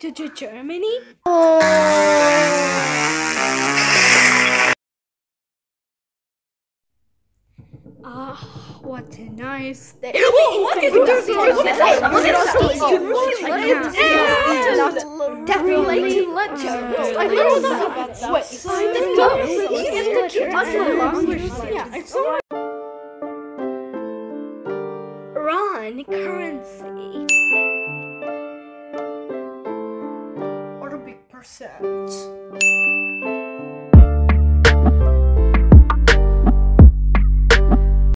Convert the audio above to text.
to, to Germany? Ah, what a nice day. Oh, look at this! Look at this! Definitely let's I don't know about that. Wait, Simon goes. Yeah, I saw Ron currency. Percent.